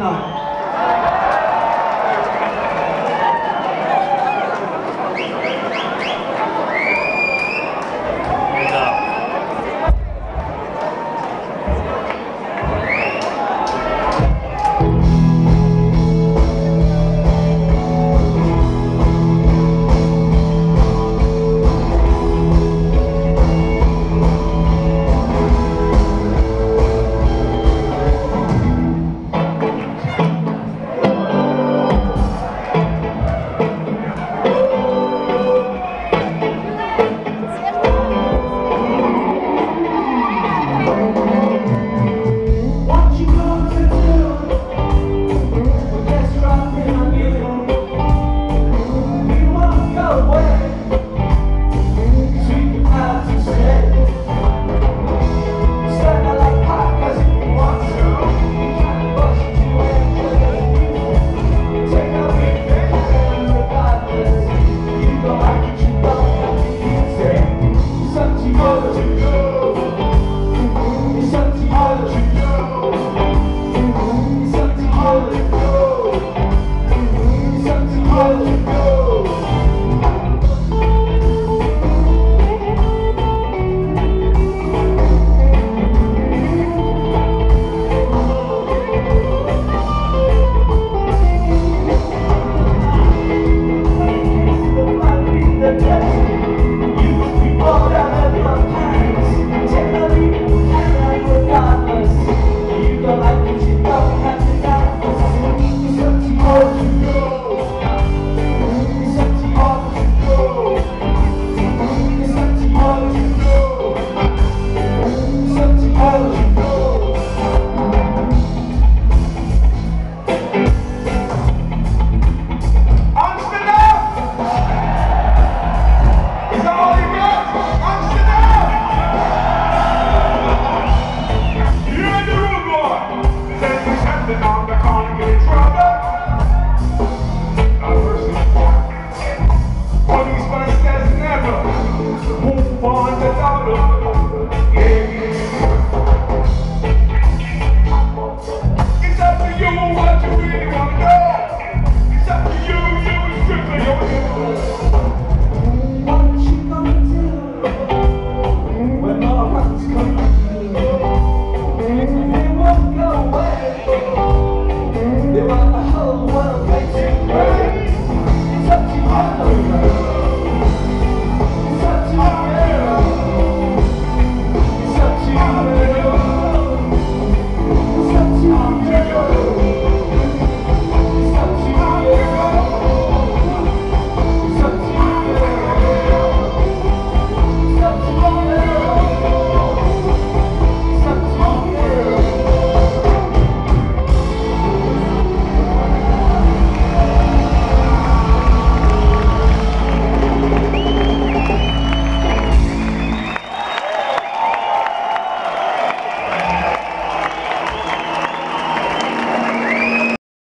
ห